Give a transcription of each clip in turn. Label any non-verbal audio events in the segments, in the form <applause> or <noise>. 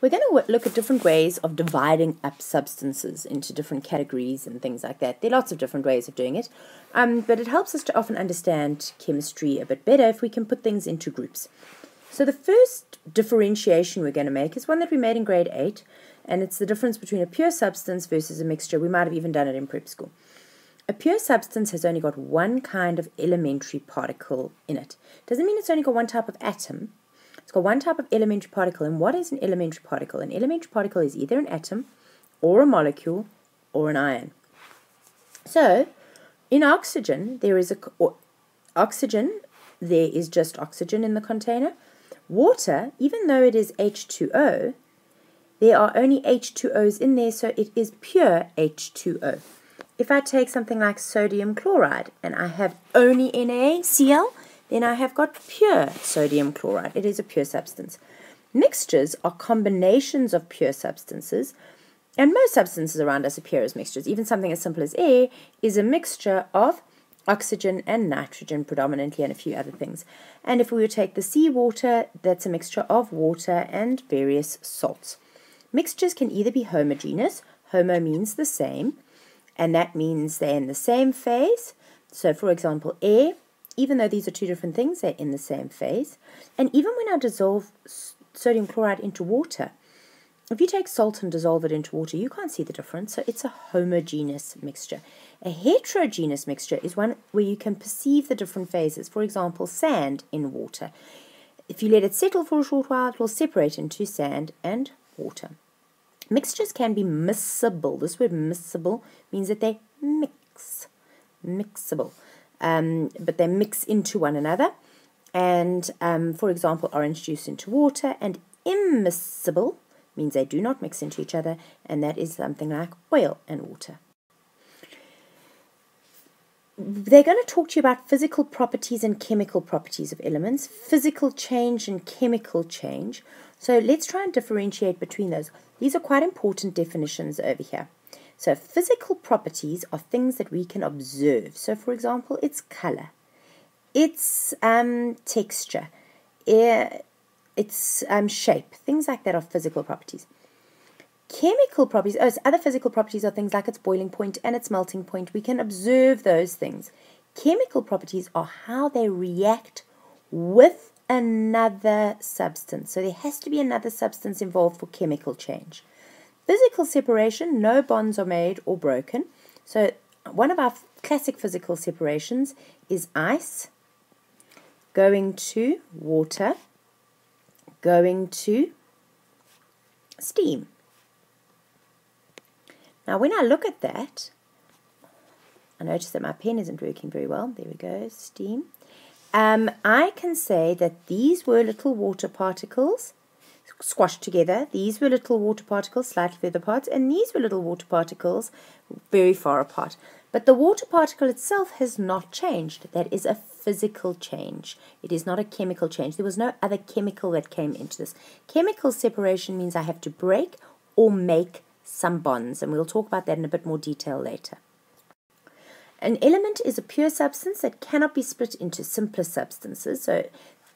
we're going to look at different ways of dividing up substances into different categories and things like that. There are lots of different ways of doing it, um, but it helps us to often understand chemistry a bit better if we can put things into groups. So the first differentiation we're going to make is one that we made in grade 8, and it's the difference between a pure substance versus a mixture. We might have even done it in prep school. A pure substance has only got one kind of elementary particle in it. Doesn't mean it's only got one type of atom. It's got one type of elementary particle. And what is an elementary particle? An elementary particle is either an atom or a molecule or an ion. So, in oxygen, there is a oxygen, there is just oxygen in the container. Water, even though it is H2O, there are only H2Os in there, so it is pure H2O. If I take something like sodium chloride and I have only NaCl, then I have got pure sodium chloride. It is a pure substance. Mixtures are combinations of pure substances, and most substances around us appear as mixtures. Even something as simple as air is a mixture of oxygen and nitrogen predominantly and a few other things. And if we were to take the seawater, that's a mixture of water and various salts. Mixtures can either be homogeneous, homo means the same, and that means they're in the same phase. So, for example, air, even though these are two different things, they're in the same phase. And even when I dissolve sodium chloride into water, if you take salt and dissolve it into water, you can't see the difference. So it's a homogeneous mixture. A heterogeneous mixture is one where you can perceive the different phases. For example, sand in water. If you let it settle for a short while, it will separate into sand and water. Mixtures can be miscible. This word miscible means that they mix, mixable, um, but they mix into one another. And um, for example, orange juice into water, and immiscible means they do not mix into each other, and that is something like oil and water. They're going to talk to you about physical properties and chemical properties of elements, physical change and chemical change. So let's try and differentiate between those. These are quite important definitions over here. So physical properties are things that we can observe. So for example, its color, its um, texture, its um, shape, things like that are physical properties. Chemical properties, oh, so other physical properties are things like its boiling point and its melting point. We can observe those things. Chemical properties are how they react with another substance. So there has to be another substance involved for chemical change. Physical separation, no bonds are made or broken. So one of our classic physical separations is ice going to water, going to steam. Now when I look at that, I notice that my pen isn't working very well. There we go, steam. Um, I can say that these were little water particles squashed together. These were little water particles slightly further apart, and these were little water particles very far apart. But the water particle itself has not changed. That is a physical change. It is not a chemical change. There was no other chemical that came into this. Chemical separation means I have to break or make some bonds, and we'll talk about that in a bit more detail later. An element is a pure substance that cannot be split into simpler substances. So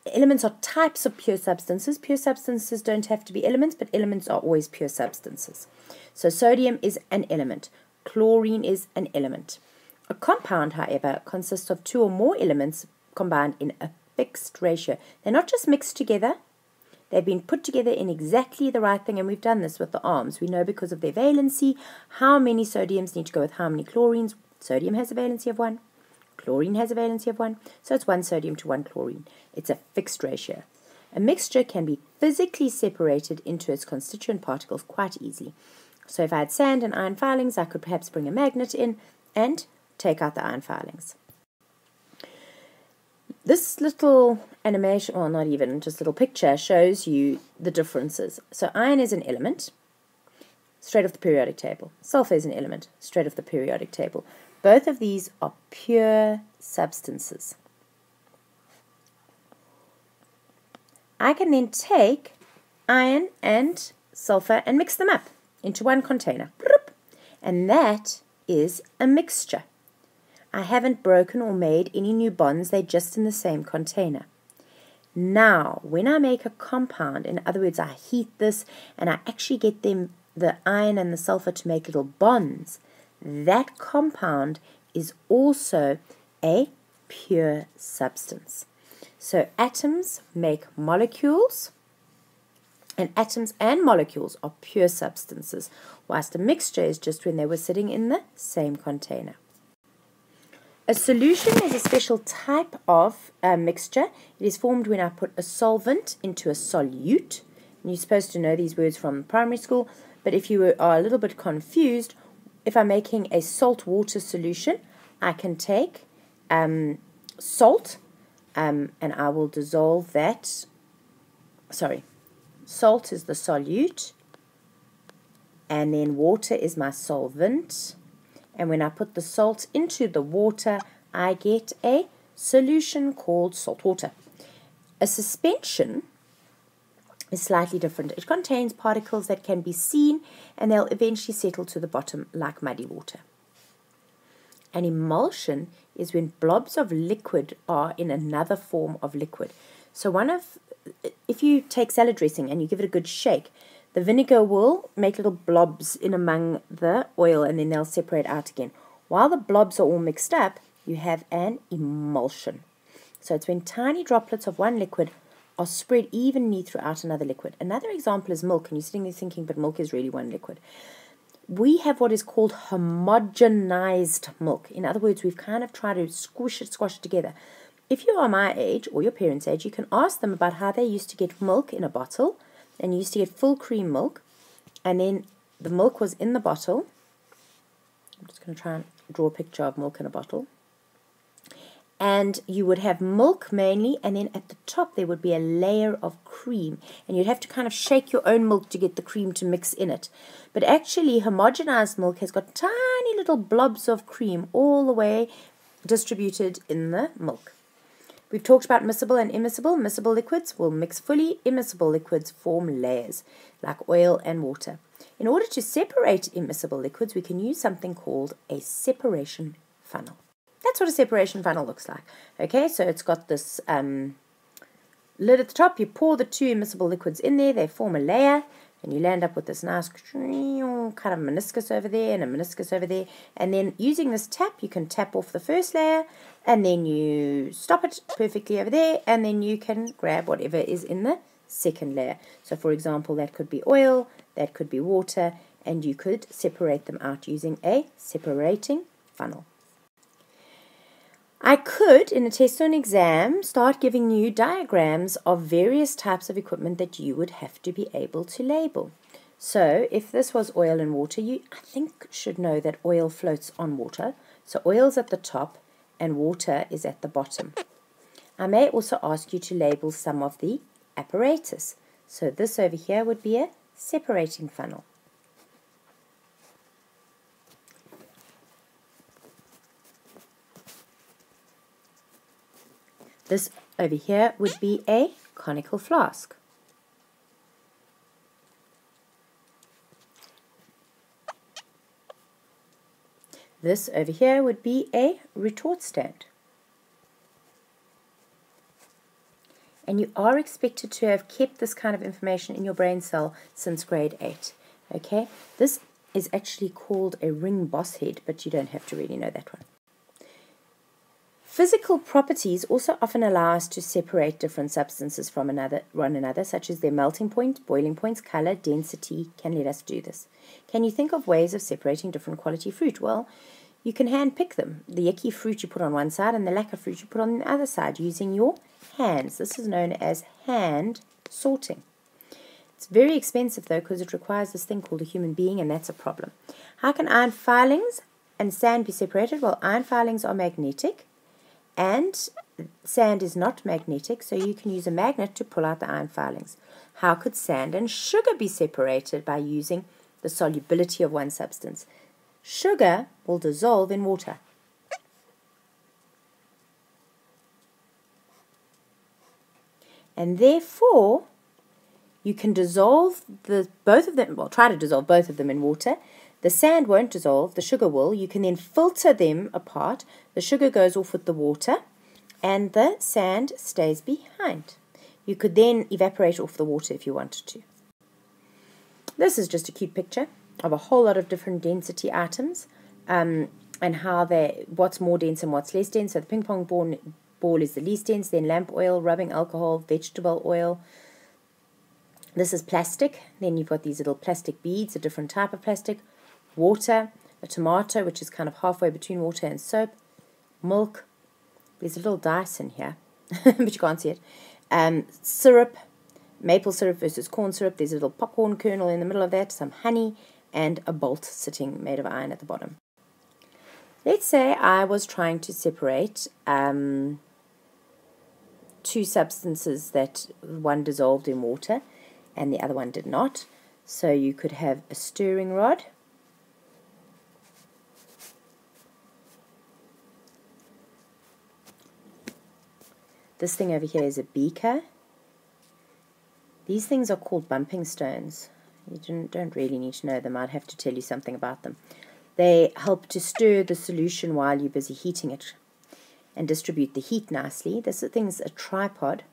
elements are types of pure substances. Pure substances don't have to be elements, but elements are always pure substances. So sodium is an element. Chlorine is an element. A compound, however, consists of two or more elements combined in a fixed ratio. They're not just mixed together, They've been put together in exactly the right thing, and we've done this with the arms. We know because of their valency how many sodiums need to go with how many chlorines, Sodium has a valency of 1. Chlorine has a valency of 1. So it's 1 sodium to 1 chlorine. It's a fixed ratio. A mixture can be physically separated into its constituent particles quite easily. So if I had sand and iron filings, I could perhaps bring a magnet in and take out the iron filings. This little animation, or not even, just little picture, shows you the differences. So iron is an element, straight off the periodic table. Sulfur is an element, straight off the periodic table. Both of these are pure substances. I can then take iron and sulfur and mix them up into one container. And that is a mixture. I haven't broken or made any new bonds, they're just in the same container. Now, when I make a compound, in other words, I heat this and I actually get them the iron and the sulfur to make little bonds, that compound is also a pure substance. So atoms make molecules, and atoms and molecules are pure substances, whilst a mixture is just when they were sitting in the same container. A solution is a special type of uh, mixture. It is formed when I put a solvent into a solute. And you're supposed to know these words from primary school, but if you are a little bit confused, if I'm making a salt water solution, I can take um, salt um, and I will dissolve that. Sorry, salt is the solute, and then water is my solvent and when I put the salt into the water, I get a solution called salt water. A suspension is slightly different. It contains particles that can be seen and they'll eventually settle to the bottom like muddy water. An emulsion is when blobs of liquid are in another form of liquid. So one of if you take salad dressing and you give it a good shake, the vinegar will make little blobs in among the oil and then they'll separate out again. While the blobs are all mixed up, you have an emulsion. So it's when tiny droplets of one liquid are spread evenly throughout another liquid. Another example is milk, and you're sitting there thinking, but milk is really one liquid. We have what is called homogenized milk. In other words, we've kind of tried to squish it, squash it together. If you are my age or your parents' age, you can ask them about how they used to get milk in a bottle and you used to get full cream milk, and then the milk was in the bottle. I'm just going to try and draw a picture of milk in a bottle. And you would have milk mainly, and then at the top there would be a layer of cream, and you'd have to kind of shake your own milk to get the cream to mix in it. But actually, homogenized milk has got tiny little blobs of cream all the way distributed in the milk. We've talked about miscible and immiscible. Miscible liquids will mix fully. Immiscible liquids form layers, like oil and water. In order to separate immiscible liquids, we can use something called a separation funnel. That's what a separation funnel looks like. Okay, so it's got this um, lid at the top. You pour the two immiscible liquids in there. They form a layer and you land up with this nice kind of meniscus over there and a meniscus over there. And then using this tap, you can tap off the first layer and then you stop it perfectly over there and then you can grab whatever is in the second layer. So for example, that could be oil, that could be water, and you could separate them out using a separating funnel. I could, in a test or an exam, start giving you diagrams of various types of equipment that you would have to be able to label. So if this was oil and water, you, I think, should know that oil floats on water. So oil's at the top and water is at the bottom. I may also ask you to label some of the apparatus. So this over here would be a separating funnel. This over here would be a conical flask. This over here would be a retort stand. And you are expected to have kept this kind of information in your brain cell since grade 8. Okay, this is actually called a ring boss head, but you don't have to really know that one. Physical properties also often allow us to separate different substances from another, one another, such as their melting point, boiling points, color, density can let us do this. Can you think of ways of separating different quality fruit? Well, you can hand pick them. The yucky fruit you put on one side and the lekker fruit you put on the other side using your hands. This is known as hand sorting. It's very expensive though because it requires this thing called a human being and that's a problem. How can iron filings and sand be separated? Well, iron filings are magnetic and sand is not magnetic, so you can use a magnet to pull out the iron filings. How could sand and sugar be separated by using the solubility of one substance? Sugar will dissolve in water. And therefore, you can dissolve the both of them, well, try to dissolve both of them in water, the sand won't dissolve, the sugar will. You can then filter them apart. The sugar goes off with the water and the sand stays behind. You could then evaporate off the water if you wanted to. This is just a cute picture of a whole lot of different density items um, and how they what's more dense and what's less dense. So the ping pong ball, ball is the least dense, then lamp oil, rubbing alcohol, vegetable oil. This is plastic. Then you've got these little plastic beads, a different type of plastic, water, a tomato, which is kind of halfway between water and soap, milk. There's a little dice in here, <laughs> but you can't see it. Um, syrup, maple syrup versus corn syrup. There's a little popcorn kernel in the middle of that, some honey, and a bolt sitting made of iron at the bottom. Let's say I was trying to separate um, two substances that one dissolved in water and the other one did not. So you could have a stirring rod. This thing over here is a beaker. These things are called bumping stones. You don't, really need to know them. I'd have to tell you something about them. They help to stir the solution while you're busy heating it and distribute the heat nicely. This thing's a tripod.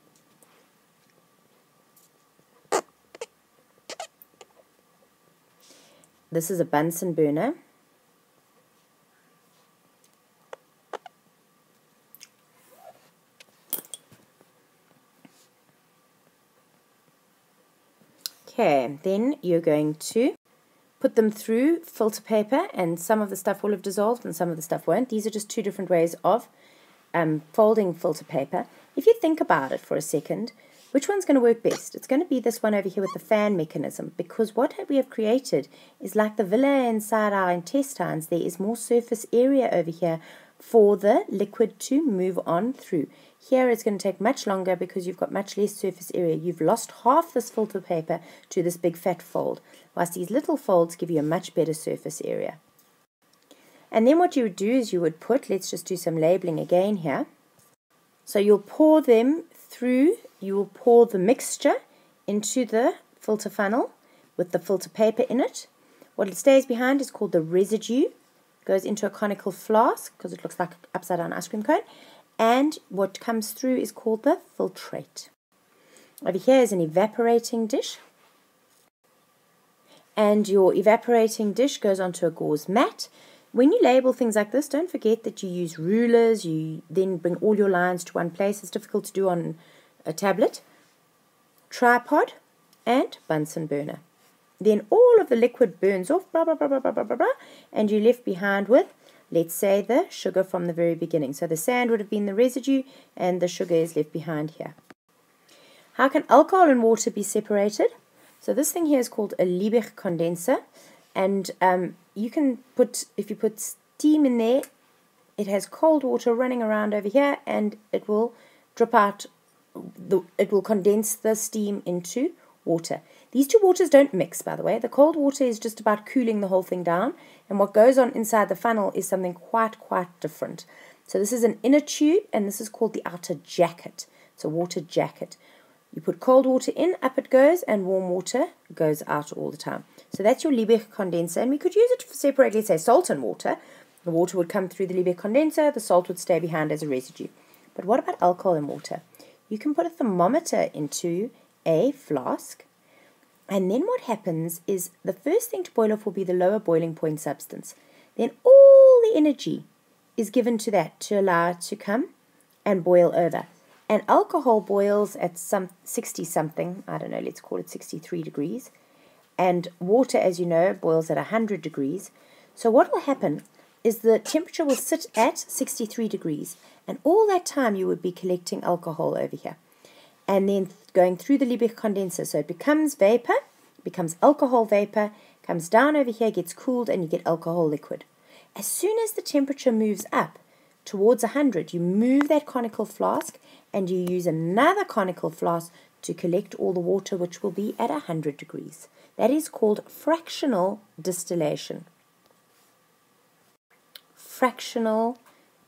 This is a Bunsen burner. Okay, then you're going to put them through filter paper and some of the stuff will have dissolved and some of the stuff won't. These are just two different ways of um, folding filter paper. If you think about it for a second, which one's going to work best? It's going to be this one over here with the fan mechanism because what we have created is like the villi inside our intestines. There is more surface area over here for the liquid to move on through. Here it's going to take much longer because you've got much less surface area. You've lost half this filter paper to this big fat fold, whilst these little folds give you a much better surface area. And then what you would do is you would put, let's just do some labeling again here. So you'll pour them through, you will pour the mixture into the filter funnel with the filter paper in it. What it stays behind is called the residue. Goes into a conical flask because it looks like an upside down ice cream cone. And what comes through is called the filtrate. Over here is an evaporating dish. And your evaporating dish goes onto a gauze mat. When you label things like this, don't forget that you use rulers. You then bring all your lines to one place. It's difficult to do on a tablet. Tripod and Bunsen burner. Then all of the liquid burns off, blah, blah, blah, blah, blah, blah, blah, and you're left behind with let's say the sugar from the very beginning. So the sand would have been the residue and the sugar is left behind here. How can alcohol and water be separated? So this thing here is called a Liebig condenser and um, you can put, if you put steam in there, it has cold water running around over here and it will drip out, the, it will condense the steam into water. These two waters don't mix, by the way. The cold water is just about cooling the whole thing down, and what goes on inside the funnel is something quite, quite different. So this is an inner tube, and this is called the outer jacket. It's a water jacket. You put cold water in, up it goes, and warm water goes out all the time. So that's your Liebig condenser, and we could use it for separate, let's say, salt and water. The water would come through the Liebig condenser, the salt would stay behind as a residue. But what about alcohol and water? You can put a thermometer into a flask, and then what happens is the first thing to boil off will be the lower boiling point substance. Then all the energy is given to that to allow it to come and boil over. And alcohol boils at some 60 something, I don't know, let's call it 63 degrees. And water, as you know, boils at 100 degrees. So what will happen is the temperature will sit at 63 degrees. And all that time you would be collecting alcohol over here. And then going through the Liebig condenser. So it becomes vapor, becomes alcohol vapor, comes down over here, gets cooled, and you get alcohol liquid. As soon as the temperature moves up towards 100, you move that conical flask and you use another conical flask to collect all the water, which will be at 100 degrees. That is called fractional distillation. Fractional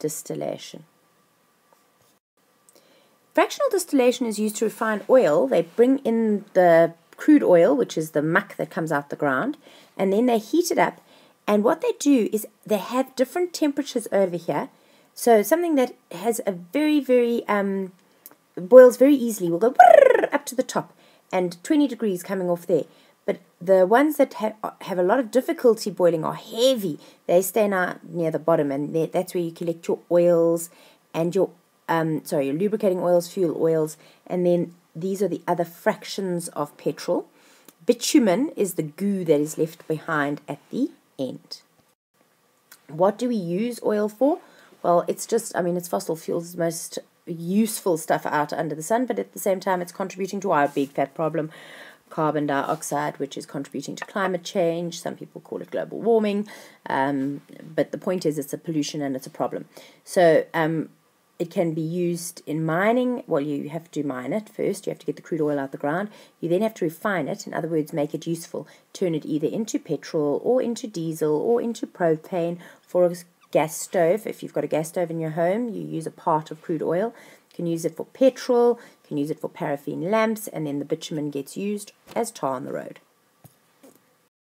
distillation. Fractional distillation is used to refine oil. They bring in the crude oil, which is the muck that comes out the ground, and then they heat it up. And what they do is they have different temperatures over here. So something that has a very, very um, boils very easily will go up to the top and 20 degrees coming off there. But the ones that have, have a lot of difficulty boiling are heavy. They stay now near the bottom, and that's where you collect your oils and your um, sorry, lubricating oils, fuel oils, and then these are the other fractions of petrol. Bitumen is the goo that is left behind at the end. What do we use oil for? Well, it's just, I mean, it's fossil fuels, most useful stuff out under the sun, but at the same time, it's contributing to our big fat problem carbon dioxide, which is contributing to climate change. Some people call it global warming, um, but the point is it's a pollution and it's a problem. So um, it can be used in mining. Well, you have to mine it first. You have to get the crude oil out of the ground. You then have to refine it. In other words, make it useful. Turn it either into petrol or into diesel or into propane for a gas stove. If you've got a gas stove in your home, you use a part of crude oil. You can use it for petrol, you can use it for paraffin lamps, and then the bitumen gets used as tar on the road.